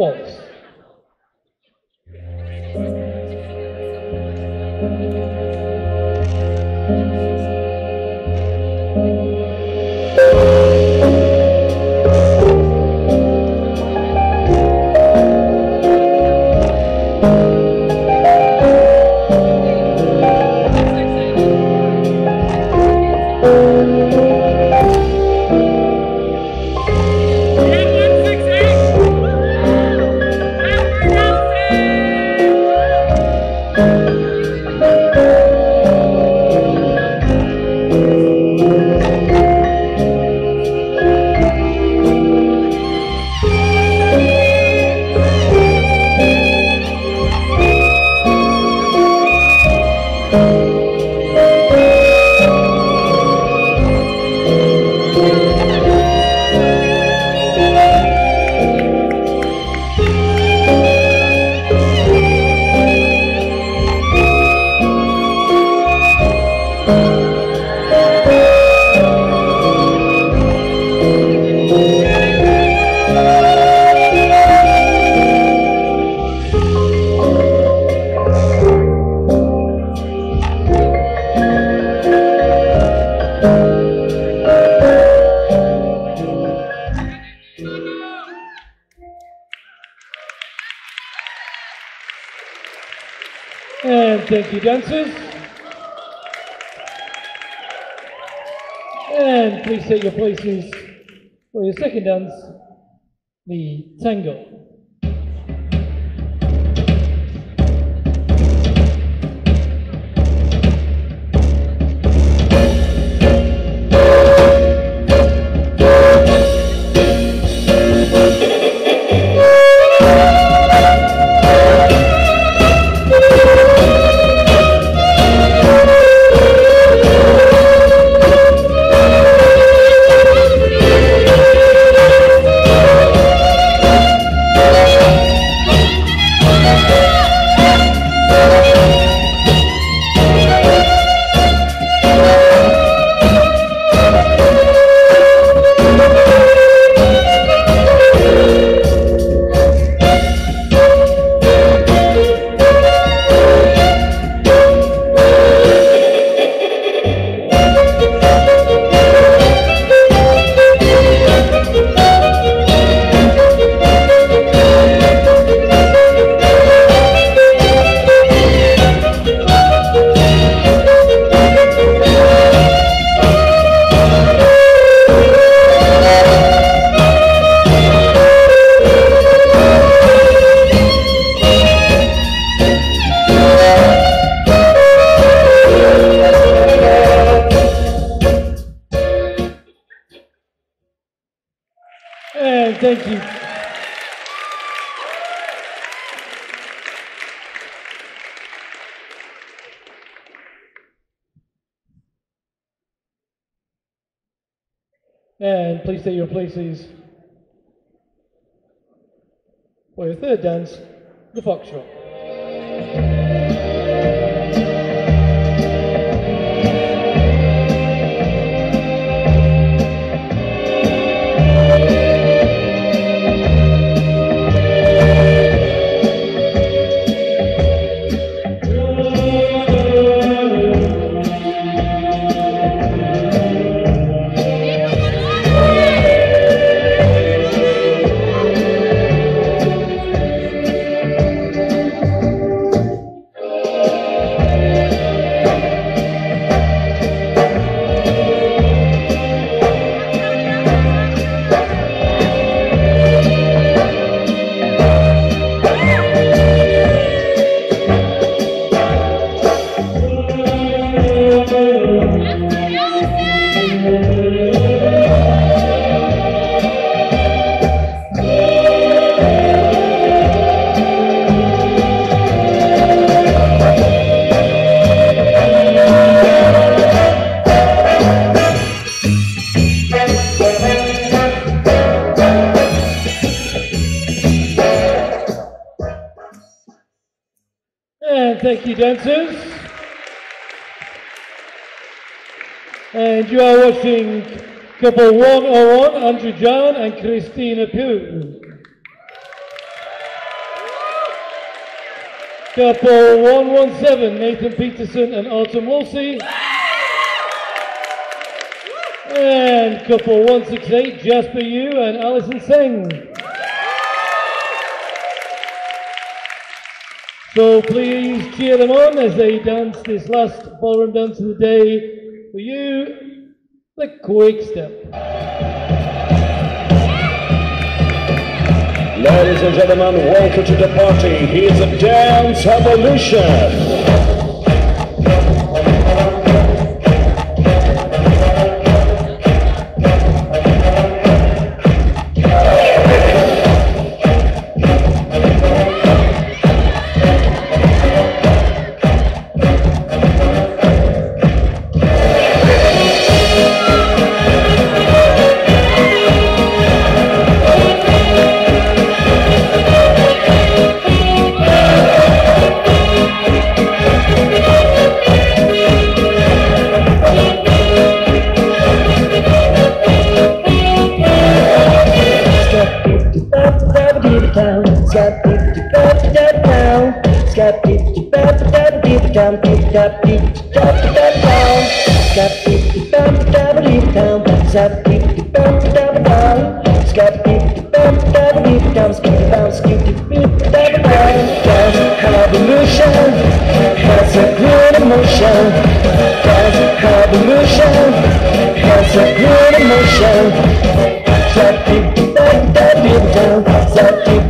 four. And thank you, dancers. And please take your places for your second dance, the tango. Thank you. And please take your places for your third dance, the foxtrot. And thank you, dancers. And you are watching couple 101, Andrew John and Christina Pugh. Couple 117, Nathan Peterson and Autumn Wolsey. And couple 168, Jasper Yu and Alison Singh. So please cheer them on as they dance this last ballroom dance of the day. For you, the Quick Step. Ladies and gentlemen, welcome to the party. Here's a dance evolution. Scott dip dip dip dip down. Scott dip dip dip dip dip down. Dip dip dip dip dip down. Scott dip dip dip dip down. Scott dip dip dip down. Scott dip dip dip dip down. Skip down, skip dip dip dip down. Dance evolution has a good emotion. Dance evolution has a good emotion. Scott dip dip down. Scott dip down. Dip dip.